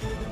you